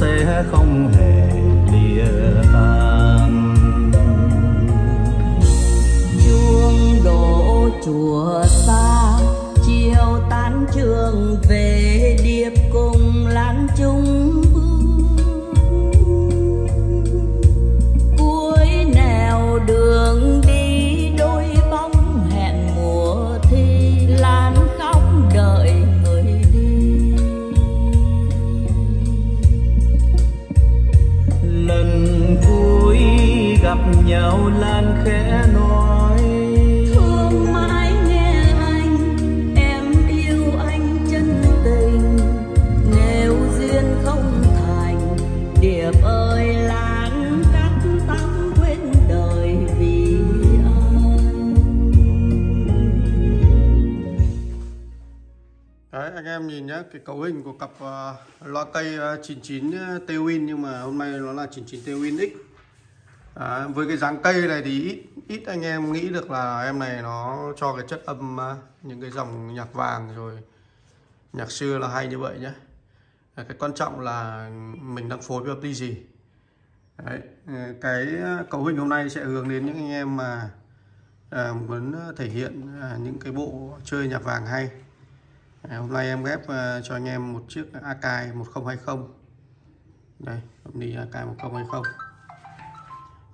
sẽ không hề lìa khẽ nói. Thương mãi nghe anh em yêu anh chân tình. Nếu duyên không thành điệp ơi lan cắt tắm quên đời vì anh Đấy, anh em nhìn nhé cái cấu hình của cặp uh, loa cây uh, 99 t win nhưng mà hôm nay nó là 99 t win x à, với cái dáng cây này thì ít ít anh em nghĩ được là em này nó cho cái chất âm à, những cái dòng nhạc vàng rồi. Nhạc xưa là hay như vậy nhé à, cái quan trọng là mình đang phối với âm ly gì. Đấy, à, cái à, cấu hình hôm nay sẽ hướng đến những anh em mà à, muốn thể hiện à, những cái bộ chơi nhạc vàng hay. À, hôm nay em ghép à, cho anh em một chiếc Akai 1020 đây âm đi AK 1020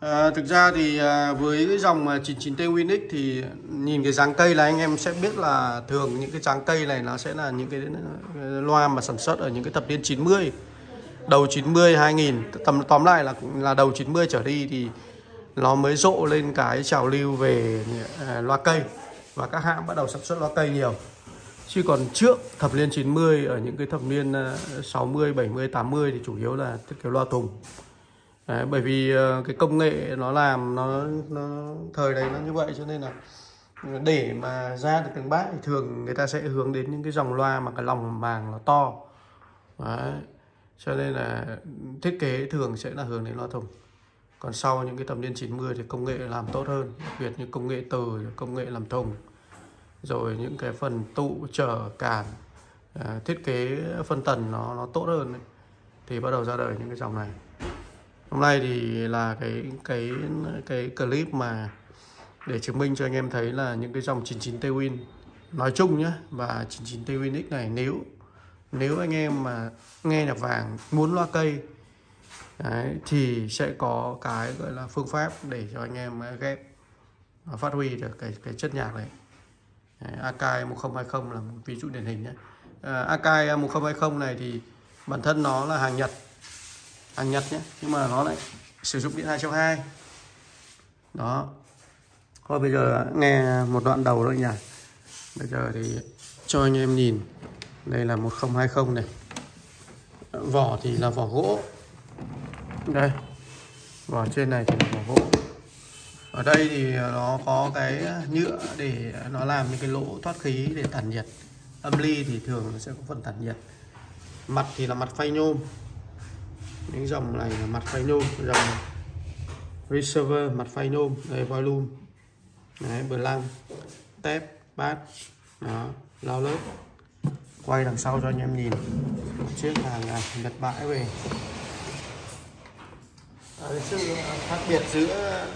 à, thực ra thì à, với cái dòng ờ, 99T Winx thì nhìn cái dáng cây là anh em sẽ biết là thường những cái dáng cây này nó sẽ là những cái loa mà sản xuất ở những cái thập niên 90 đầu 90 2000 tầm tóm lại là là đầu 90 trở đi thì nó mới rộ lên cái trào lưu về à, loa cây và các hãng bắt đầu sản xuất loa cây nhiều Chứ còn trước thập niên 90 ở những cái thập niên 60, 70, 80 thì chủ yếu là thiết kế loa thùng. Đấy, bởi vì ờ, cái công nghệ nó làm nó nó thời đấy nó như vậy cho nên là để mà ra được tiếng bát thì thường người ta sẽ hướng đến những cái dòng loa mà cái lòng màng nó to. Đấy. Cho nên là thiết kế thường sẽ là hướng đến loa thùng. Còn sau những cái thập niên 90 thì công nghệ làm tốt hơn, đặc biệt như công nghệ từ, công nghệ làm thùng rồi những cái phần tụ trở cản à, thiết kế phân tần nó nó tốt hơn ấy. thì bắt đầu ra đời những cái dòng này hôm nay thì là cái cái cái clip mà để chứng minh cho anh em thấy là những cái dòng 99 t win. Nói chung nhé và 99 t win x này nếu nếu anh em mà nghe nhạc vàng muốn loa cây đấy, thì sẽ có cái gọi là phương pháp để cho anh em ờ, ghép và phát huy được cái cái chất nhạc này. Akai 1020 là một ví dụ điển hình nhé à, Akai 1020 này thì bản thân nó là hàng Nhật hàng Nhật nhé, nhưng mà nó lại sử dụng điện 2.2 đó. Thôi, bây giờ nghe một đoạn đầu thôi nhỉ. Bây giờ thì cho anh em nhìn. Đây là 1020 này. Vỏ thì là vỏ gỗ. Đây. Vỏ trên này thì là vỏ gỗ. Ở đây thì nó có cái nhựa để nó làm những cái lỗ thoát khí để tản nhiệt. Âm ly thì thường nó sẽ có phần tản nhiệt. Mặt thì là mặt phay nhôm những dòng này là mặt phay nhôm dòng receiver mặt phay nhôm đây volume. Đấy bờ lăng tép bát đó lao lớp. Quay đằng sau cho anh em nhìn. Chiếc hàng này nhật bãi về. À, sự ờ, khác biệt giữa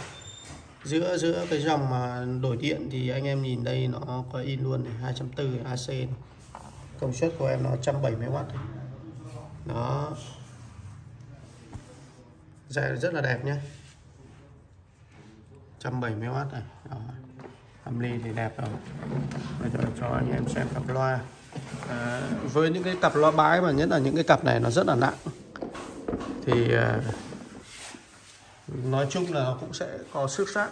giữa giữa cái dòng mà đổi điện thì anh em nhìn đây nó có in luôn này 240 AC công suất của em nó 170W đó sẽ rất là đẹp nhé 170W này. Đó. âm ly thì đẹp rồi. Bây giờ cho anh em xem cặp loa. À, với những cái cặp loa bãi mà nhất là những cái cặp này nó rất là nặng. Thì à, nói chung là cũng sẽ có xước sát.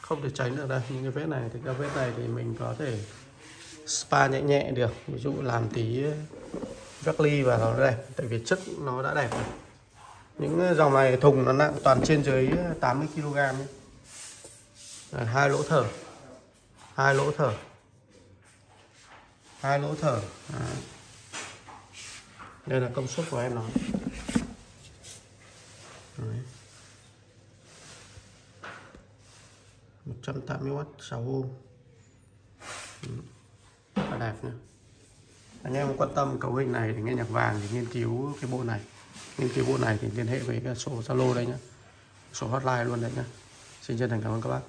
Không thể tránh được đây những cái vết này thì các vết này thì mình có thể spa nhẹ nhẹ được. Ví dụ làm tí vác ly và nó đẹp tại vì chất nó đã đẹp rồi những ờ, dòng này thùng nó nặng toàn trên dưới ờ, 80 kg ấy. Đấy, hai lỗ thở hai lỗ thở hai lỗ thở Đấy. đây là công suất của em nó Đấy. 180W 6 ohm ừ. Đẹp nữa anh em quan tâm cấu hình này để nghe nhạc vàng thì nghiên cứu cái bộ này những cái bộ này thì liên hệ với cái số zalo đây nhé, số hotline luôn đấy nhá. Xin chân thành cảm ơn các bác.